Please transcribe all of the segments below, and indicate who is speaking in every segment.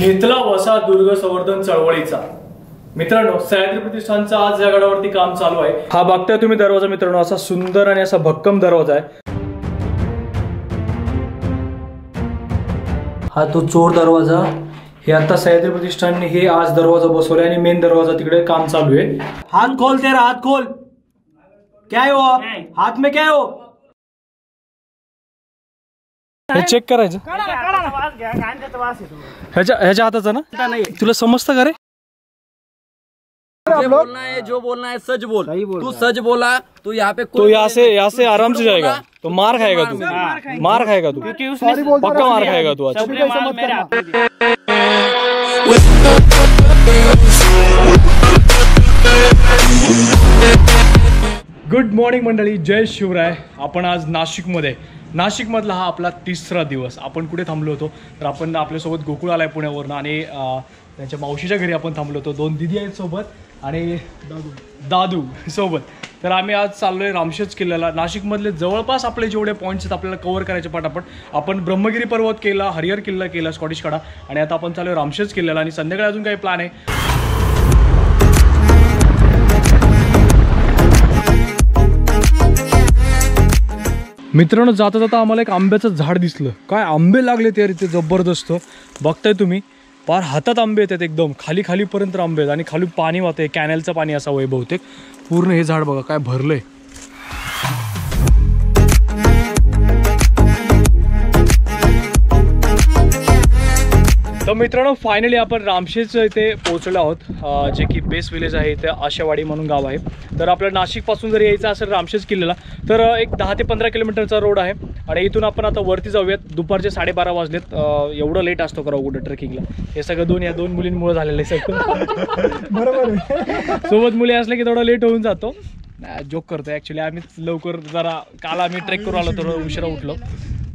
Speaker 1: घेतला वसा दुर्ग संवर्धन चळवळीचा. मित्रांनो सह्याद्री प्रतिष्ठानचं आज या गडावरती काम चालू आहे. हा बघताय तुम्ही दरवाजा मित्रांनो असा सुंदर आणि असा भक्कम दरवाजा आहे. हा तो चोर दरवाजा. हे आता सह्याद्री प्रतिष्ठानने हे आज दरवाजा बसवलाय आणि मेन दरवाजा तिकडे काम चालू आहे. हात खोल तेरा हात खोल. क्या है हाथ में क्या है? हे चेक करायचं. ह्याच्या ह्याच्या हाताचा ना? तुला समजतं का रे?
Speaker 2: ये बोलना है जो बोलना है सच बोल. तू सच बोला तू यहाँ पे
Speaker 1: तो यहाँ से यहाँ से आराम से जाएगा. तो मार खाएगा तू. मार खाएगा तू. पक्का मार खाएगा तू गुड मॉर्निंग मंडळी जय शिवराय. आपण आज नाशिक नाशिकमध्ये नाशिकमधला हा आपला तिसरा दिवस. आपण कुठे थांबलो होतो? तर आपण आपल्यासोबत गोकुळ आलाय पुण्यावरनं आणि त्यांच्या मावशीच्या घरी आपण थांबलो होतो. दोन दिदी आहेत सोबत आणि दादू. दादू सोबत. तर आम्ही आज चाललोय रामशेज किल्ल्याला. नाशिकमधले जवळपास आपले जेवढे पॉईंट्स आहेत आपल्याला कव्हर करायचे पटापट आपण. ब्रह्मगिरी पर्वत केला हरिहर किल्ला केला स्कॉटिश कडा आणि आता आपण चाललोय रामशेज किल्ल्याला आणि संध्याकाळी अजून काही प्लॅन आहे. मित्रांनो जाता जाता आम्हाला एक आंब्याचं झाड दिसलं. काय आंबे लागले ते इथे जबरदस्त. बघताय तुम्ही पार हातात आंबे येतात एकदम. खाली खालीपर्यंत आंबे आहेत आणि खाली पाणी वाहतंय कॅनलचं पाणी असावं आहे बहुतेक. पूर्ण हे झाड बघा काय भरलं आहे तर मित्रांनो फायनली आपण रामशेजच्या इथे पोहोचलो आहोत जे की बेस विलेज आहे इथे आशेवाडी म्हणून गाव आहे. तर आपल्या नाशिकपासून जर यायचं असेल रामशेज किल्ल्याला तर एक दहा ते पंधरा किलोमीटरचा रोड आहे. आणि इथून आपण आता वरती जाऊयात. दुपारचे साडेबारा वाजलेत. एवढं लेट असतो करा कुठं ट्रेकिंगला हे सगळं दोन या दोन मुलींमुळे झालेलं आहे सगळं. बरोबर सोबत मुली असल्या की थोडा लेट होऊन जातो. जोक करतो ॲक्च्युली आम्ही लवकर जरा काल आम्ही ट्रेक करून आलो थोडं उशिरा उठलो.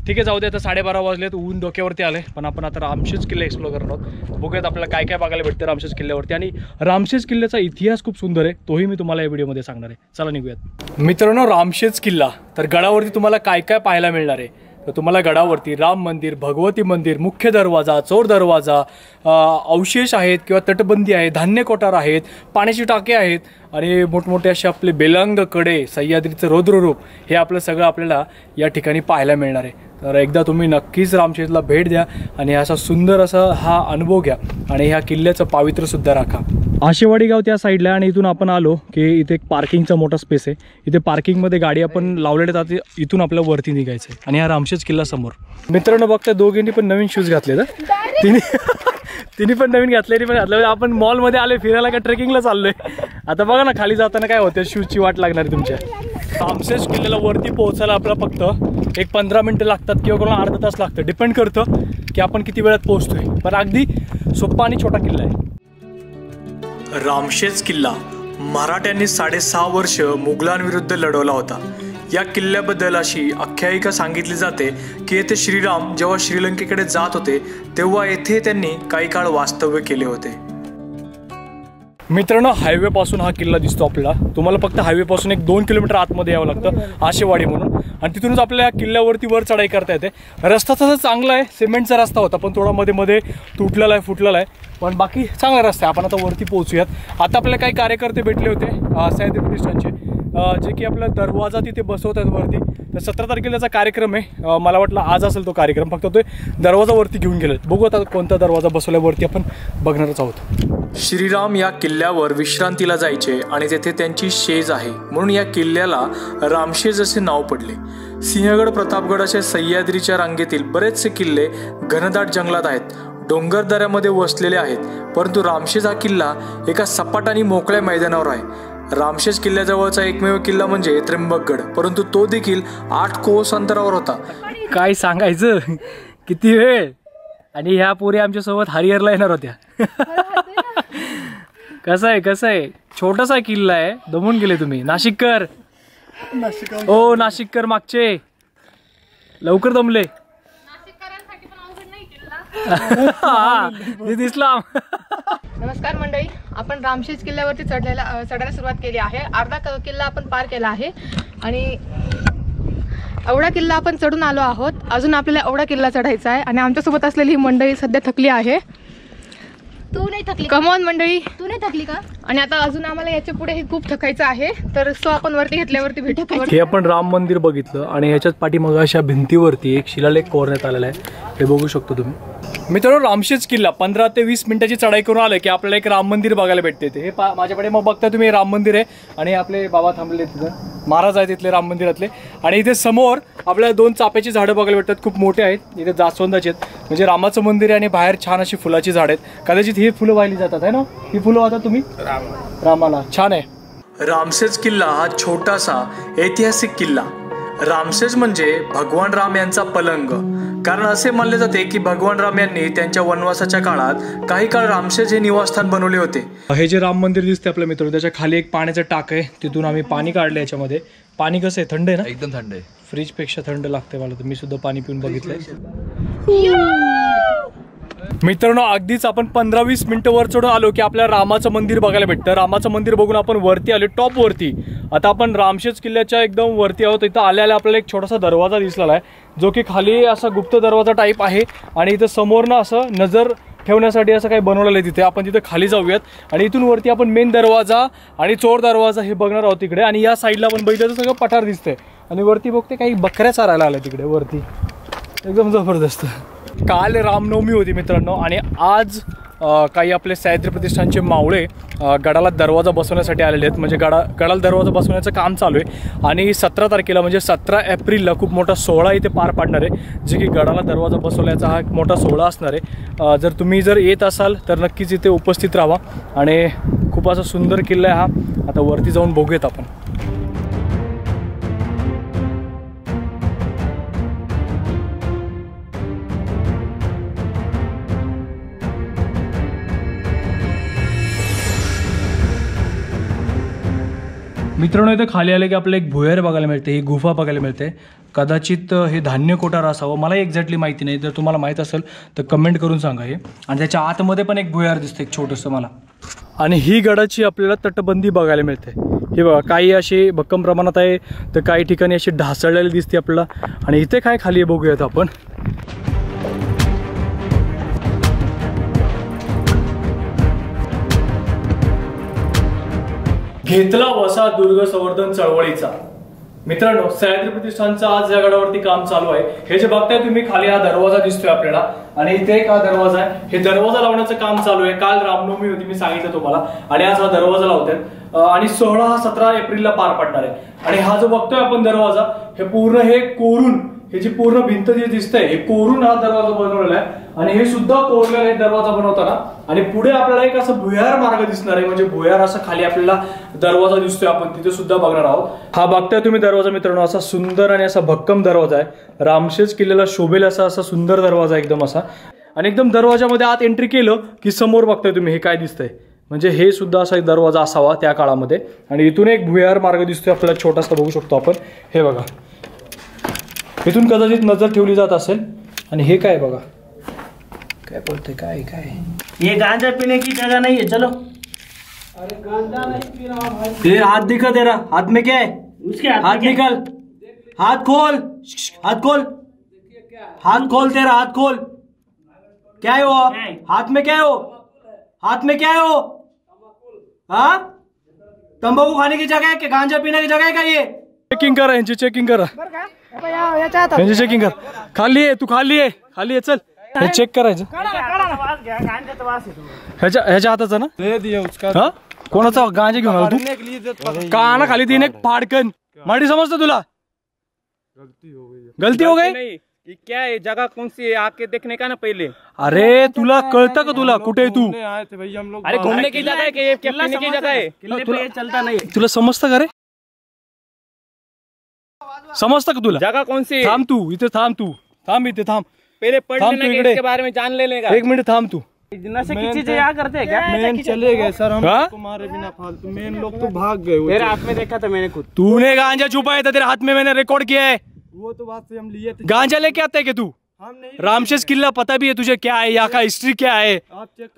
Speaker 1: ठीक आहे जाऊ दे आता साडेबारा वाजलेत ऊन डोक्यावरती आले पण आपण आता रामशेज किल्ला एक्सप्लोर करणार आहोत. बघूयात आपल्याला काय काय बघायला भेटतं रामशेज किल्ल्यावरती. आणि रामशेज किल्ल्याचा इतिहास खूप सुंदर आहे तोही मी तुम्हाला या व्हिडिओमध्ये सांगणार आहे. चला निघूयात. मित्रांनो रामशेज किल्ला तर गडावरती तुम्हाला काय काय पाहायला मिळणार आहे? तर तुम्हाला गडावरती राम मंदिर भगवती मंदिर मुख्य दरवाजा चोर दरवाजा अवशेष आहेत किंवा तटबंदी आहे धान्य कोठार आहेत पाण्याची टाके आहेत आणि मोठमोठे असे आपले बेलंगकडे सह्याद्रीचं रौद्ररूप हे आपलं सगळं आपल्याला या ठिकाणी पाहायला मिळणार आहे. तर एकदा तुम्ही नक्कीच रामशेजला भेट द्या आणि असा सुंदर असा हा अनुभव घ्या आणि ह्या किल्ल्याचं पावित्र्य सुद्धा राखा. आशेवाडी गाव त्या साईडला आणि इथून आपण आलो की इथे एक पार्किंगचा मोठा स्पेस आहे. इथे पार्किंगमध्ये गाडी आपण लावलेल्या आता इथून आपल्याला वरती निघायचं आहे. आणि हा रामशेज किल्ला समोर. मित्रांनो बघता दोघींनी पण नवीन शूज घातले ना तिने तिने पण नवीन घातले पण घातले. आपण मॉलमध्ये आले फिरायला का ट्रेकिंगला चाललोय? आता बघा ना खाली जाताना काय होतं? शूजची वाट लागणार आहे तुमच्या. रामशेज किल्ल्याला वरती पोहोचायला आपल्याला फक्त एक पंधरा मिनटं लागतात किंवा कोणाला अर्धा तास लागतं. डिपेंड करतं की आपण किती वेळात पोहोचतोय. पण अगदी सोप्पा आणि छोटा किल्ला आहे. रामशेज किल्ला मराठ्यांनी साडेसहा वर्ष मुघलांविरुद्ध लढवला होता. या किल्ल्याबद्दल अशी आख्यायिका सांगितली जाते की येथे श्रीराम जेव्हा श्रीलंकेकडे जात होते तेव्हा येथे त्यांनी काही काळ वास्तव्य केले होते. मित्रांनो हायवेपासून हा किल्ला दिसतो आपल्याला. तुम्हाला फक्त हायवेपासून एक दोन किलोमीटर आतमध्ये यावं लागतं आशेवाडी म्हणून. आणि तिथूनच आपल्या या किल्ल्यावरती वर चढाई करता येते. रस्ता तसा चांगला आहे सिमेंटचा रस्ता होता पण थोडा मध्ये मध्ये तुटलेला आहे फुटलेला आहे. पण बाकी चांगला रस्ता आहे. आपण आता वरती पोहोचूयात. आता आपल्याला काही कार्यकर्ते भेटले होते अं, सह्याद्री प्रतिष्ठानचे. जे की आपला दरवाजा तिथे बसवतात वरती. तर सतरा तारखेलाचा कार्यक्रम आहे मला वाटलं आज असेल तो कार्यक्रम. फक्त तो दरवाजा वरती घेऊन गेले बघू आता कोणता दरवाजा बसवल्यावरती आपण बघणारच आहोत. श्रीराम या किल्ल्यावर विश्रांतीला जायचे आणि तेथे त्यांची शेज आहे. म्हणून या किल्ल्याला रामशेज असे नाव पडले. सिंहगड प्रतापगड असे सह्याद्रीच्या रांगेतील बरेचसे किल्ले घनदाट जंगलात आहेत. डोंगर दऱ्यामध्ये वसलेले आहेत. परंतु रामशेज हा किल्ला एका सपाट आणि मोकळ्या मैदानावर आहे. रामशेज किल्ल्याजवळचा एकमेव किल्ला म्हणजे त्र्यंबकगड. परंतु तो देखील आठ कोस अंतरावर होता. काय सांगायचं? किती वेळ? आणि ह्या पोरी आमच्यासोबत हरिहरला येणार होत्या. कसं आहे कसं आहे? छोटासा किल्ला आहे. दमून गेले तुम्ही. नाशिककर. ओ नाशिककर मागचे. लवकर दमले.
Speaker 3: नाशिककरांसाठी पण अवघड नाही किल्ला.
Speaker 1: हा, ते दिसला
Speaker 3: नमस्कार मंडळी. आपण रामशेज किल्ल्यावरती चढलेला अ, चढायला सुरुवात केली आहे. अर्धा क- किल्ला आपण पार केला आहे. आणि एवढा किल्ला आपण चढून आलो आहोत. अजून आपल्याला एवढा किल्ला चढायचा आहे. आणि आमच्यासोबत असलेली ही मंडळी सध्या थकली आहे.
Speaker 4: तू नाही थकली का?
Speaker 3: कमॉन मंडळी.
Speaker 4: तू नाही थकली का?
Speaker 3: आणि आता अजून आम्हाला याच्यापुढे हे खूप थकायचं आहे. तर सो आपण वरती घेतल्यावरती भेटू.
Speaker 1: हे आपण राम मंदिर बघितलं आणि ह्याच्यात पाठीमागं अशा भिंतीवरती एक शिलालेख कोरण्यात आलेला आहे. हे बघू शकतो तुम्ही. मित्रांनो रामशेज किल्ला पंधरा ते वीस मिनिटाची चढाई करून आलं की आपल्याला एक राम मंदिर बघायला भेटते ते. हे पा माझ्याकडे मग बघता तुम्ही राम मंदिर आहे. आणि आपले बाबा थांबले तिथं. महाराज आहेत तिथले राम मंदिरातले. आणि इथे समोर आपल्याला दोन चाप्याची झाडं बघायला भेटतात खूप मोठे आहेत. इथे जास्वंदाचे आहेत. म्हणजे रामाचं मंदिर आहे आणि बाहेर छान अशी फुलाची झाड आहेत. कदाचित ही फुलं वाहिली जातात आहे ना? ही फुलं वाहता तुम्ही? रामाला. छान आहे. रामसेज किल्ला हा छोटासा ऐतिहासिक किल्ला. रामसेज म्हणजे भगवान राम यांचा पलंग. कारण असे मानले जाते की भगवान राम यांनी त्यांच्या वनवासाच्या काळात काही काळ रामसेज हे निवासस्थान बनवले होते. हे जे राम मंदिर दिसते आपल्या मित्र त्याच्याखाली एक पाण्याचं टाक आहे. तिथून आम्ही पाणी काढलं याच्यामध्ये. पाणी कसं आहे? थंड आहे ना?
Speaker 2: एकदम थंड आहे.
Speaker 1: फ्रीजपेक्षा थंड लागते मला तर. मी सुद्धा पाणी पिऊन बघितलंय. मित्रांनो अगदीच आपण पंधरा वीस मिनिटं वर चढून आलो की आपल्याला रामाचं मंदिर बघायला भेटतं. रामाचं मंदिर बघून आपण वरती आलो टॉप वरती. आता आपण रामशेज किल्ल्याच्या एकदम वरती आहोत. इथं आल्याला आपल्याला एक छोटासा दरवाजा दिसलेला आहे जो की खाली असा गुप्त दरवाजा टाईप आहे आणि इथं समोरनं असं नजर ठेवण्यासाठी असं काही बनवलेलं आहे तिथे. आपण तिथे खाली जाऊयात आणि इथून वरती आपण मेन दरवाजा आणि चोर दरवाजा हे बघणार आहोत तिकडे आणि या साईडला आपण बघितलं तर सगळं पठार दिसतंय. आणि वरती बघते काही बकऱ्या चारायला आल्या तिकडे वरती. एकदम जबरदस्त. काल रामनवमी होती मित्रांनो आणि आज काही आपले सह्याद्री प्रतिष्ठानचे मावळे गडाला दरवाजा बसवण्यासाठी आलेले आहेत. म्हणजे गडा गडाला दरवाजा बसवण्याचं काम चालू आहे. आणि सतरा तारखेला म्हणजे सतरा एप्रिलला खूप मोठा सोहळा इथे पार पाडणार आहे. जे की गडाला दरवाजा बसवण्याचा हा एक मोठा सोहळा असणार आहे. जर तुम्ही जर येत असाल तर नक्कीच इथे उपस्थित राहा. आणि खूप असा सुंदर किल्ला आहे हा. आता वरती जाऊन बघूयात आपण. मित्रांनो इथं खाली आले की आपल्याला एक भुयार बघायला मिळते ही गुफा बघायला मिळते. कदाचित हे धान्य कोठार असावं. मला एक्झॅक्टली माहिती नाही. जर तुम्हाला माहीत असेल तर कमेंट करून सांगा हे. आणि त्याच्या आतमध्ये पण एक भुयार दिसते एक छोटंसं मला. आणि ही गडाची आपल्याला तटबंदी बघायला मिळते. हे बघा काही अशी भक्कम प्रमाणात आहे तर काही ठिकाणी अशी ढासळलेली दिसते आपल्याला. आणि इथे काय खाली आहे बघूयात आपण? घेतला वसा दुर्ग संवर्धन चळवळीचा. मित्रांनो सह्याद्री प्रतिष्ठानचं आज या गडावरती काम चालू आहे. हे जे बघताय तुम्ही खाली हा दरवाजा दिसतोय आपल्याला. आणि इथे एक हा दरवाजा आहे. हे दरवाजा लावण्याचं काम चालू आहे. काल रामनवमी होती मी सांगितलं तुम्हाला. आणि आज हा दरवाजा लावतोय आणि सोहळा हा सतरा एप्रिलला पार पडणार आहे. आणि हा जो बघतोय आपण दरवाजा हे पूर्ण हे कोरून हे जी पूर्ण भिंत जी दिसतंय हे कोरून हा दरवाजा बनवलेला आहे. आणि हे सुद्धा कोरलेला आहे दरवाजा बनवताना. आणि पुढे आपल्याला एक असं भुयार मार्ग दिसणार आहे. म्हणजे भुयार असा खाली आपल्याला दरवाजा दिसतोय आपण. तिथे सुद्धा बघणार आहोत. हा बघताय तुम्ही दरवाजा मित्रांनो. असा सुंदर आणि असा भक्कम दरवाजा आहे. रामशेज किल्ल्याला शोभेल असा असा सुंदर दरवाजा एकदम असा. आणि एकदम दरवाजामध्ये आत एंट्री केलं की समोर बघताय तुम्ही. हे काय दिसतंय? म्हणजे हे सुद्धा असा एक दरवाजा असावा त्या काळामध्ये. आणि इथून एक भुयार मार्ग दिसतोय. आपल्याला छोटासा बघू शकतो आपण. हे बघा. इथून कदाचित नजर ठेवली जात असेल. आणि हे काय बघा? काय बोलते काय काय
Speaker 5: ये गांजा पीने की जगह नहीं है चलो। अरे गांजा नहीं पी रहा भाई।
Speaker 1: ये हाथ दिखा तेरा। हाथ में क्या है?
Speaker 5: उसके हाथ
Speaker 1: हाथ
Speaker 5: क्या-
Speaker 1: निकाल। हाथ खोल। हाथ खोल। हाथ खोल तेरा हाथ खोल। क्या है वो? हाथ में क्या है वो? हाथ में क्या है वो? हाँ? तंबाकू खाने की जगह है कि गांजा पीने की जगह है का ये? चेकिंग करा चेकिंग करा चेकिंग कर। खाली आहे तू खाली आहे खाली आहे चल। हे चेक करायचं.
Speaker 5: तो है तो।
Speaker 1: ह्याच्या ह्याच्या हाताचा ना? हा? कोणाचा गांजा घेऊन आला तू? काना खाली तीन एक फाडकन? माडी समजतं तुला? गलती हो गई.
Speaker 6: क्या है जगह कौन सी है? आके देखने का ना पहले।
Speaker 1: अरे तुला कळतं का तुला? कुठे आहे तू?
Speaker 6: अरे घूमने की जगह है कि जगह है?
Speaker 5: किले चलता नहीं
Speaker 1: तुला समजतं का रे? समजतं का तुला?
Speaker 6: जगह कौन सी
Speaker 1: थांब तू इथे थांब तू. थांब इथे थांब.
Speaker 6: पहले पढ़ लेना कि इसके बारे में जान लेने का
Speaker 1: एक मिनट थांब तू।
Speaker 5: नशे की चीज़ें यहाँ करते हैं क्या?
Speaker 7: मेन चले गए सर हम
Speaker 1: हाँ?
Speaker 7: तुम्हारे बिना फालतू। मेन लोग तो भाग गए वो
Speaker 5: तेरे हाथ में देखा था मैंने खुद।
Speaker 1: तूने गांजा छुपाया था तेरे हाथ में मैंने रिकॉर्ड किया है।
Speaker 7: वो तो बात से हम लिए थे।
Speaker 1: गांजा लेके आते है तू? रामशेष किला पता भी है तुझे क्या है यहाँ का हिस्ट्री क्या है?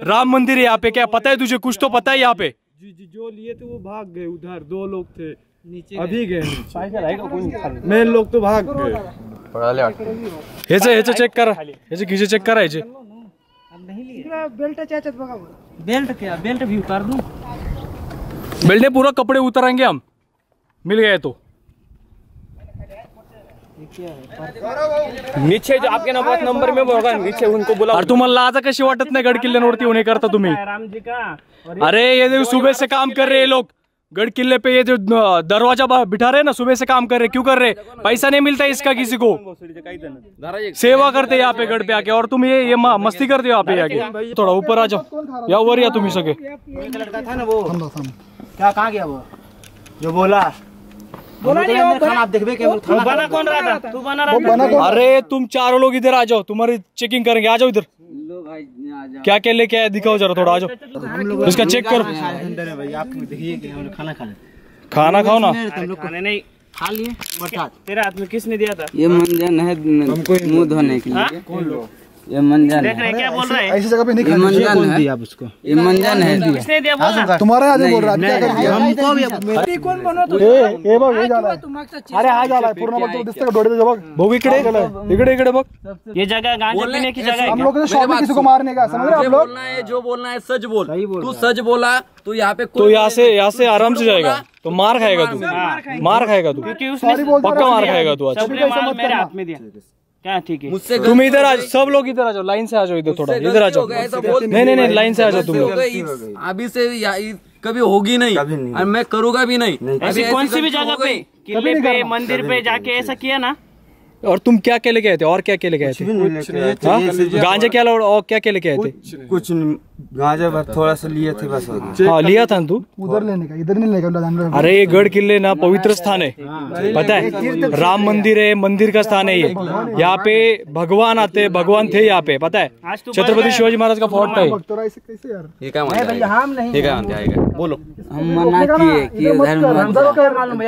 Speaker 1: राम मंदिर है यहाँ पे क्या पता है तुझे? कुछ तो पता है यहाँ पे।
Speaker 7: जी जी जो लिए थे वो भाग गए उधर दो लोग थे। नीचे अभी गए। मेन लोग तो भाग गए।
Speaker 2: पळाले वाटतं.
Speaker 1: ह्याचं ह्याचं चेक करा. ह्याचे खिसे चेक करायचे.
Speaker 7: बेल्टाच्या
Speaker 5: बेल्ट क्या? बेल्ट भी उतार दूँ?
Speaker 1: बेल्टे पूरा कपड़े उतरेंगे हम. मिल गए तो.
Speaker 6: नीचे जो आपके नंबर नंबर में होगा नीचे उनको बुलाओ।
Speaker 1: अरे तुम्हाला लाजा कशी वाटत नाही गड किल्ल्यांवरती होणे करता तुम्ही।
Speaker 5: राम का।
Speaker 1: अरे ये देखो सुबह से काम कर रहे हैं लोग। गढ़ किले पे ये जो दरवाज़ा बिठा रहे ना, सुबह से काम कर रहे क्यों कर रहे पैसा नहीं मिलता इसका किसी को। सेवा करते यहाँ पे गढ़ पे आके, और तुम ये ये मस्ती करते हो यहाँ पे आके। थोड़ा ऊपर आ जाओ। या ऊपर या
Speaker 5: तुम ही सके। क्या, कहा गया वो? जो बोला।
Speaker 1: अरे तुम चारों लोग इधर आ जाओ तुम्हारी चेकिंग करेंगे आ जाओ इधर। क्या क्या लेके आए दिखाओ जरा थोड़ा आ जाओ। इसका चेक करो।
Speaker 5: अंदर है भाई आप देखिए कि हम लोग खाना खा
Speaker 1: खाना खाओ ना।
Speaker 5: खाने नहीं। खा लिए तेरे हाथ में किसने दिया था?
Speaker 4: ये मंजन है मुँह धोने के लिए।
Speaker 5: कौन लोग?
Speaker 4: ये मंजन
Speaker 5: देख रहे क्या बोल रहे हैं?
Speaker 7: ऐसी जगह पे नहीं
Speaker 4: मंजन है।
Speaker 5: उसको?
Speaker 4: ये मंजन है।
Speaker 5: किसने दिया बोला।
Speaker 7: तुम्हारा आदमी बोल रहा है क्या कर दिया?
Speaker 5: हमको भी
Speaker 7: कौन हे? बघ हे। अरे हा झालाय पूर्ण बघ दिसतं का डोळे बघ।
Speaker 1: बघू इकडे। इकडे इकडे बघ।
Speaker 5: ये जगह गांजा पीने की जगह है।
Speaker 7: हम? लोग शॉपिंग किसी को मारने का समझ रहे आप लोग?
Speaker 2: बोलना है जो बोलना है सच बोल। तू सच बोला तू यहाँ पे
Speaker 1: तो यहाँ से यहाँ से आराम से जाएगा। तो मार खाएगा तू मार खाएगा तू।
Speaker 5: क्योंकि उसने
Speaker 1: पक्का मार खाएगा तू
Speaker 5: माल मेरे हाथ में दिया। क्या ठीक है?
Speaker 2: मुझसे
Speaker 1: तुम इधर आ सब लोग इधर आ जाओ लाइन से आ जाओ इधर थोड़ा इधर आ जाओ। नहीं नहीं नहीं लाइन से आ जाओ तुम लोग।
Speaker 2: अभी से कभी होगी नहीं। और मैं करूँगा भी नहीं।
Speaker 5: ऐसी कौन सी भी जगह पे किले पे मंदिर पे जाके ऐसा किया ना?
Speaker 1: और तुम क्या क्या लेके आए थे? और क्या क्या लेके आए थे। हाँ? गांजे क्या और क्या क्या लेके आए थे?
Speaker 8: कुछ नहीं। गांजा बस थोड़ा सा लिए थे बस हाँ
Speaker 1: लिया था तू?
Speaker 7: उधर लेने का इधर नहीं लेगा
Speaker 1: अरे ये गढ़ किले ना पवित्र स्थान है। पता है? राम मंदिर है मंदिर का स्थान है ये। यहाँ पे भगवान आते हैं भगवान थे यहाँ पे पता है? छत्रपति शिवाजी महाराज का फोर्ट है।
Speaker 7: तो
Speaker 2: है? है। बोलो।
Speaker 4: हम मना किए कि उधर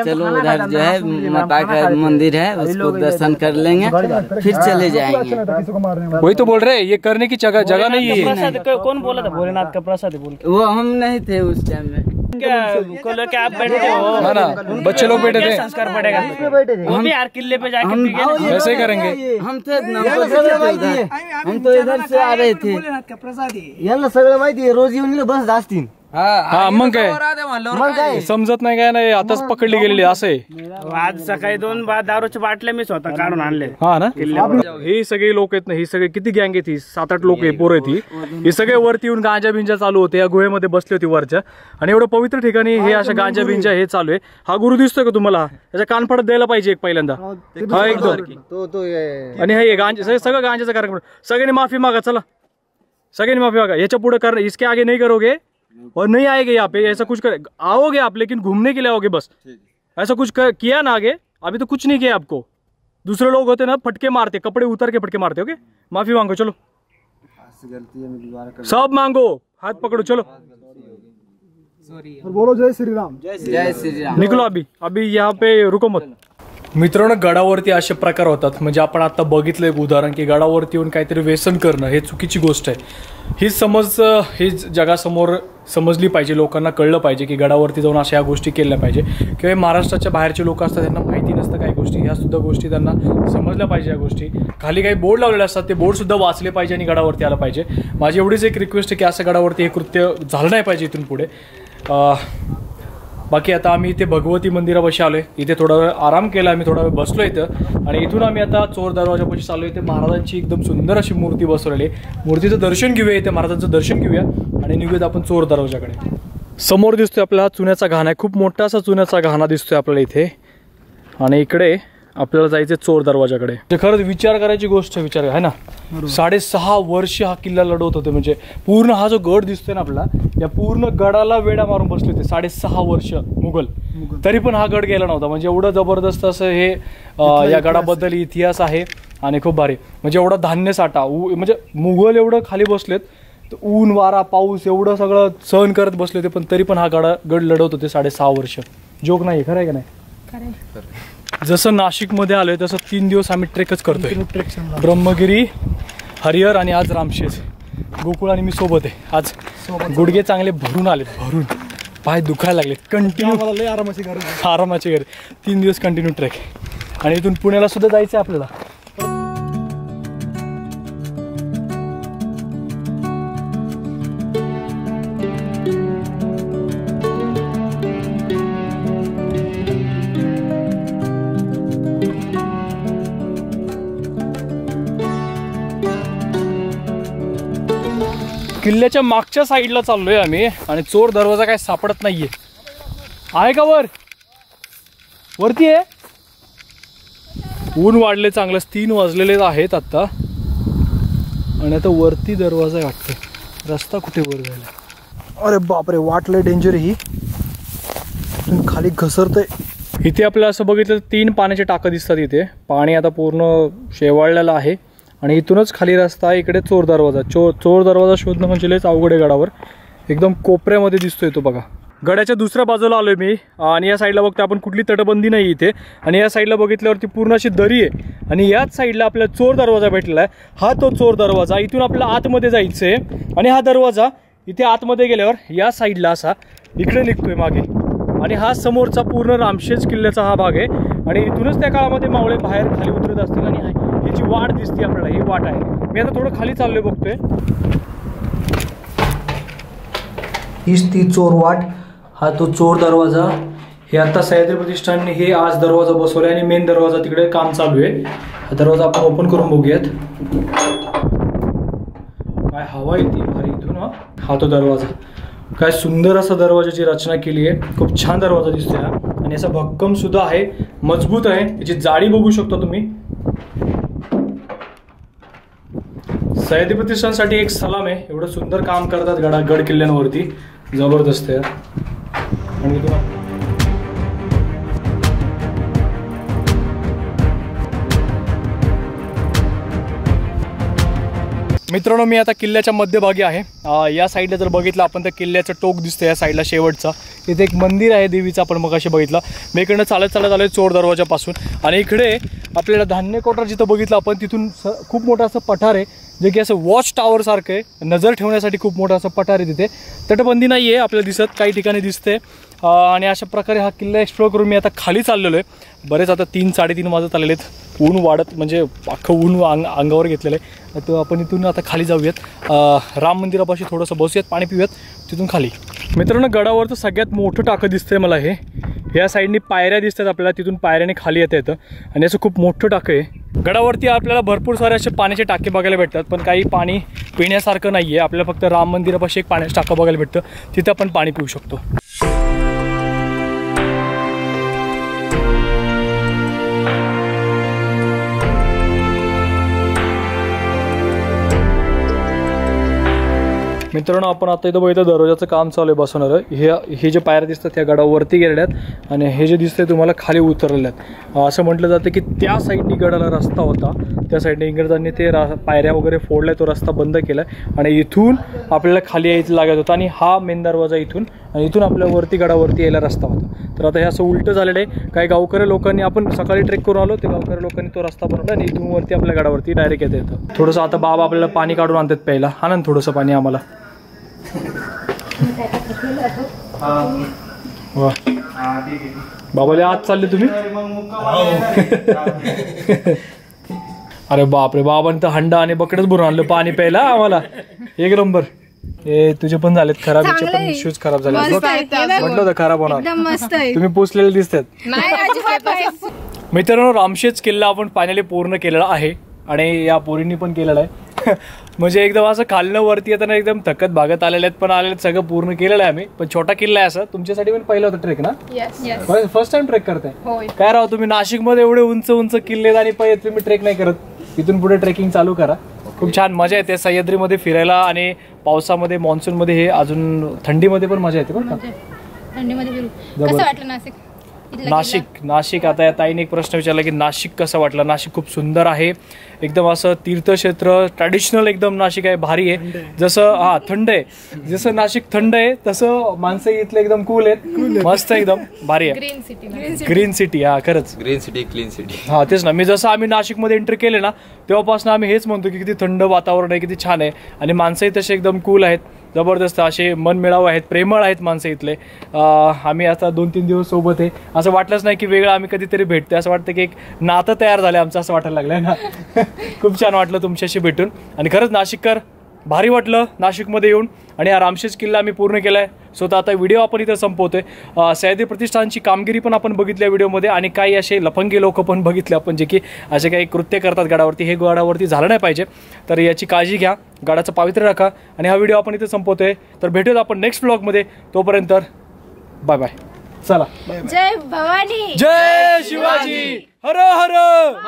Speaker 4: चलो उधर जो है माता का मंदिर है उसको दर्शन कर लेंगे फिर चले जाएँगे।
Speaker 7: मारने वाला।
Speaker 1: वही तो बोल रहे हैं ये करने की जगह जगह नहीं है।
Speaker 5: कौन बोला था? भोलेनाथ का प्रसाद बोल
Speaker 4: वो हम नहीं थे उस टाइम में।
Speaker 5: क्या आप बैठे हो?
Speaker 1: ना बच्चे लोग बैठे थे।
Speaker 5: संस्कार पड़ेगा? वो भी यार किले पे जाके।
Speaker 1: ऐसे ही करेंगे।
Speaker 4: हम थे। हम तो इधर से आ रहे थे।
Speaker 9: यांना सगळं माहिती आहे रोज येऊन बस असतील
Speaker 1: हा मग काय?
Speaker 2: मग काय?
Speaker 1: समजत नाही काय नाही आताच पकडली गेलेली असं आहे.
Speaker 5: आज सकाळी दोन बा दारूच्या बाटल्या मी स्वतः काढून आणले.
Speaker 1: हा ना? हे सगळे लोक आहेत ना ही सगळे किती गँग आहेत ही? सात आठ लोक आहे पोरं आहेत ही. हे सगळे वरती येऊन गांजा बिंजा चालू होते या गुहेमध्ये बसले होते वरच्या. आणि एवढं पवित्र ठिकाणी हे अशा गांजा बिंजा हे चालू आहे. हा गुरु दिसतोय का तुम्हाला? याच्या कानफडत द्यायला पाहिजे एक पहिल्यांदा. हा एकदम.
Speaker 9: तो तो
Speaker 1: आणि हे गांजा सगळं- सगळं गांजाचा कार्यक्रम. सगळ्यांनी माफी मागा चला. सगळ्यांनी माफी मागा. याच्यापुढे कर इसके आगे नहीं करोगे. और नहीं आएँगे यहाँ पे ऐसा कुछ कर आओगे आप लेकिन घूमने के लिए आओगे बस। ऐसा कुछ कर, किया ना आगे अभी तो कुछ नहीं किया आपको। दूसरे लोग होते ना फटके मारते कपड़े उतर के फटके मारते ओके माफ़ी मांगो चलो।
Speaker 8: गलती है मैं दोबारा कर
Speaker 1: सब मांगो हाथ पकड़ो चलो।
Speaker 7: और बोलो जय श्री राम।
Speaker 4: जय श्री राम।
Speaker 1: निकलो अभी अभी यहाँ पे रुको मत। मित्रांनो गडावरती असे प्रकार होतात. म्हणजे आपण आता बघितलं एक उदाहरण की गडावरती येऊन काहीतरी व्यसन करणं हे चुकीची गोष्ट आहे. ही समज ही जगासमोर समजली पाहिजे लोकांना कळलं पाहिजे की गडावरती जाऊन अशा या गोष्टी केल्या पाहिजे. किंवा महाराष्ट्राच्या बाहेरचे लोक असतात त्यांना माहिती नसतं काही गोष्टी. ह्या सुद्धा गोष्टी त्यांना समजल्या पाहिजे या गोष्टी. खाली काही बोर्ड लावलेले असतात ते बोर्ड सुद्धा वाचले पाहिजे आणि गडावरती आलं पाहिजे. माझी एवढीच एक रिक्वेस्ट आहे की असं गडावरती हे कृत्य झालं नाही पाहिजे इथून पुढे. बाकी आता आम्ही इथे भगवती मंदिरापाशी आलो आहे इथे थोडा वेळ आराम केला आम्ही थोडा वेळ बसलो इथं. आणि इथून आम्ही आता चोर दरवाजापाशी चाललो इथे महाराजांची एकदम सुंदर अशी मूर्ती बसवलेली आहे. मूर्तीचं दर्शन घेऊया इथे महाराजांचं दर्शन घेऊया आणि निघूयात आपण चोर दरवाजाकडे. समोर दिसतोय आपल्याला चुन्याचा घाणा आहे. खूप मोठा असा चुन्याचा घाणा दिसतोय आपल्याला इथे. आणि इकडे आपल्याला जायचं चोर दरवाजाकडे. ते खरंच विचार करायची गोष्ट आहे, विचार आहे ना? साडेसहा वर्ष हा किल्ला लढवत होते म्हणजे पूर्ण हा जो गड दिसतोय ना आपला या पूर्ण गडाला वेडा मारून बसले होते साडेसहा वर्ष मुघल. तरी पण हा गड गेला नव्हता म्हणजे एवढं जबरदस्त असं हे या गडाबद्दल इतिहास आहे आणि खूप भारी. म्हणजे एवढा धान्य साठा ऊ- म्हणजे मुघल एवढं खाली बसलेत तर ऊन वारा पाऊस एवढं सगळं सहन करत बसले होते पण तरी पण हा गडा गड लढवत होते साडेसहा वर्ष. जोक नाही खरं आहे का नाही? जसं नाशिकमध्ये आलोय तसं तीन दिवस आम्ही ट्रेकच करतोय. ब्रह्मगिरी हरिहर आणि आज रामशेज. गोकुळ आणि मी सोबत आहे. आज गुडघे चांगले भरून आलेत. भरून. पाय दुखायला लागलेत. कंटिन्यू
Speaker 7: आरामाची गरज.
Speaker 1: आरामाचे घरी तीन दिवस कंटिन्यू ट्रेक आणि इथून पुण्याला सुद्धा जायचं आहे आपल्याला. किल्ल्याच्या मागच्या साईडला चाललोय आम्ही आणि चोर दरवाजा काय सापडत नाहीये. आहे का वर? वरती आहे? ऊन वाढले चांगलंच. तीन वाजलेले आहेत आत्ता आणि आता वरती दरवाजा वाटतं रस्ता कुठे वर जायला? अरे बापरे वाटलं डेंजर ही. खाली घसरतंय. इथे आपल्याला असं बघितलं तीन पाण्याचे टाकं दिसतात इथे. पाणी आता पूर्ण शेवाळलेलं आहे. आणि इथूनच खाली रस्ता आहे इकडे चोर दरवाजा. चो चोर दरवाजा शोधणं म्हणजे लयच अवघड आहे गडावर. एकदम कोपऱ्यामध्ये दिसतोय तो बघा. गडाच्या दुसऱ्या बाजूला आलोय मी. आणि या साईडला बघतो आपण कुठली तटबंदी नाही इथे. आणि या साईडला बघितल्यावरती पूर्ण अशी दरी आहे. आणि याच साईडला आपल्याला चोर दरवाजा भेटलेला आहे हा तो चोर दरवाजा इथून आपल्याला आतमध्ये जायचं आहे आणि हा दरवाजा इथे आतमध्ये गेल्यावर या साईडला असा इकडे निघतोय मागे. आणि हा समोरचा पूर्ण रामशेज किल्ल्याचा हा भाग आहे. आणि इथूनच त्या काळामध्ये मावळे बाहेर खाली उतरत असतील आणि याची वाट दिसते आपल्याला ही वाट आहे. मी आता थोडं खाली चाललोय बघतोय. हीच ती चोर वाट. हा तो चोर दरवाजा. हे आता सह्याद्री प्रतिष्ठानने हे आज दरवाजा बसवलाय आणि मेन दरवाजा तिकडे काम चालू आहे. हा दरवाजा आपण ओपन करून बघूयात. काय हवा येते भारी इथून हा तो दरवाजा. काय सुंदर असा दरवाजाची रचना केली आहे. खूप छान दरवाजा दिसतोय हा. आणि असा भक्कम सुद्धा आहे मजबूत आहे. याची जाडी बघू शकता तुम्ही. सह्याद्री प्रतिष्ठानसाठी एक सलाम आहे. एवढं सुंदर काम करतात गडा गड किल्ल्यांवरती. जबरदस्त आहे. आणि तुम्हाला मित्रांनो मी आता किल्ल्याच्या मध्यभागी आहे. या साईडला जर बघितलं आपण तर किल्ल्याचं टोक दिसतं या साईडला शेवटचा. इथे एक मंदिर आहे देवीचं आपण मग बघितलं. मी इकडनं चालत चालत आलो चोर दरवाजापासून. आणि इकडे आपल्याला धान्य कोठार जिथं बघितलं आपण तिथून स खूप मोठं असं पठार आहे. जे की असं वॉच टॉवर सारखं आहे. नजर ठेवण्यासाठी खूप मोठं असं पठार आहे तिथे. तटबंदी नाही आहे आपल्याला दिसत काही ठिकाणी दिसते आणि अशा प्रकारे हा किल्ला एक्सप्लोअर करून मी आता खाली चाललेलो आहे. बरेच आता तीन साडेतीन वाजत आलेले आहेत. ऊन वाढत म्हणजे अख्खं ऊन अंग अंगावर घेतलेलं आहे. तर आपण इथून आता खाली जाऊयात. राम मंदिरापाशी थोडंसं बसूयात पाणी पिऊयात तिथून खाली. मित्रांनो गडावर तर सगळ्यात मोठं टाकं दिसतंय मला हे. ह्या साईडनी पायऱ्या दिसतात आपल्याला तिथून पायऱ्याने खाली येता येतं. आणि असं खूप मोठं टाकं आहे. गडावरती आपल्याला भरपूर सारे असे पाण्याचे टाके बघायला भेटतात पण काही पाणी पिण्यासारखं नाही आहे आपल्याला फक्त राम मंदिरापाशी एक पाण्याचं टाकं बघायला भेटतं. तिथं आपण पाणी पिऊ शकतो. मित्रांनो आपण आता इथं बघितलं दरवाजाचं काम चालू आहे बसवणारं. हे हे जे पायऱ्या दिसतात त्या गडावरती गेलेल्या आहेत आणि हे जे दिसतंय तुम्हाला खाली उतरलेल्या आहेत असं म्हटलं जातं की त्या साईडनी गडाला रस्ता होता. त्या साईडने इंग्रजांनी ते रा पायऱ्या वगैरे फोडल्या तो रस्ता बंद केला आणि इथून आपल्याला खाली यायचं लागत होतं आणि हा मेन दरवाजा इथून आणि इथून आपल्या वरती गडावरती यायला रस्ता होता. तर आता हे असं उलटं झालेलं आहे. काही गावकरी लोकांनी आपण सकाळी ट्रेक करून आलो ते गावकरी लोकांनी तो रस्ता बनवला आणि इथून वरती आपल्या गडावरती डायरेक्ट येता येतं. थोडंसं आता बाबा आपल्याला पाणी काढून आणतात प्यायला. आनंद थोडंसं पाणी आम्हाला. बाबाले आज चालले तुम्ही? अरे बापरे बाबांनी तर हंडा आणि बकडच भरून आणलं पाणी प्यायला आम्हाला. एक नंबर. हे तुझे पण झालेत खराब याचे पण शूज खराब झाले. म्हटलं होतं खराब होणार. तुम्ही पोचलेले दिसतात. मित्रांनो रामशेज किल्ला आपण फायनली पूर्ण केलेला आहे आणि या पोरींनी पण केलेला आहे. म्हणजे एकदम असं खालनं वरती येताना एकदम थकत भागत आलेले आहेत पण आलेले सगळं पूर्ण केलेलं आहे आम्ही. पण छोटा किल्ला आहे असं. तुमच्यासाठी पण पहिला होता ट्रेक ना. फर्स्ट टाइम ट्रेक करताय?
Speaker 3: होय.
Speaker 1: काय राव तुम्ही नाशिकमध्ये एवढे उंच उंच किल्ले आहेत आणि पहिले तुम्ही ट्रेक नाही करत. इथून पुढे ट्रेकिंग चालू करा. खूप छान मजा येते. सह्याद्रीमध्ये फिरायला आणि पावसामध्ये मान्सूनमध्ये हे अजून थंडीमध्ये पण मजा येते बरं का?
Speaker 3: थंडीमध्ये. कसं वाटलं नाशिक?
Speaker 1: नाशिक नाशिक. आता या ताईने एक प्रश्न विचारला की नाशिक कसं वाटलं? नाशिक खूप सुंदर आहे. एकदम असं तीर्थक्षेत्र ट्रॅडिशनल एकदम नाशिक आहे भारी आहे. जसं हा थंड आहे. जसं नाशिक थंड आहे तसं माणसं इथले एकदम कूल आहेत. मस्त एकदम. भारी आहे.
Speaker 3: ग्रीन सिटी
Speaker 1: ग्रीन सिटी हा खरंच.
Speaker 2: ग्रीन सिटी क्लीन सिटी
Speaker 1: हा तेच ना. मी जसं आम्ही नाशिकमध्ये एंट्री केले ना तेव्हापासून आम्ही हेच म्हणतो की किती थंड वातावरण आहे किती छान आहे. आणि माणसंही तसे एकदम कूल आहेत. जबरदस्त असे मनमिळाव आहेत प्रेमळ आहेत माणसं इथले. आम्ही आता दोन तीन दिवस सोबत आहे. असं वाटलंच नाही की वेगळं आम्ही कधीतरी भेटतोय. असं वाटतं की एक नातं तयार झालं आमचं असं वाटायला लागलं ना. खूप छान वाटलं तुमच्याशी भेटून. आणि खरंच नाशिककर भारी वाटलं नाशिकमध्ये येऊन. आणि हा रामशेज किल्ला आम्ही पूर्ण केला आहे सो तर आता व्हिडिओ आपण इथं संपवतोय. अ, सह्याद्री प्रतिष्ठानची कामगिरी पण आपण बघितल्या व्हिडिओमध्ये आणि काही असे लफंगे लोक पण बघितले आपण जे की असे काही कृत्य करतात गडावरती. हे गडावरती झालं नाही पाहिजे. तर याची काळजी घ्या. गडाचं पावित्र्य राखा आणि हा व्हिडिओ आपण इथे संपवतोय. तर भेटूयात आपण नेक्स्ट ब्लॉगमध्ये तोपर्यंत बाय बाय चला.
Speaker 10: जय भवानी.
Speaker 1: जय शिवाजी. हर हर.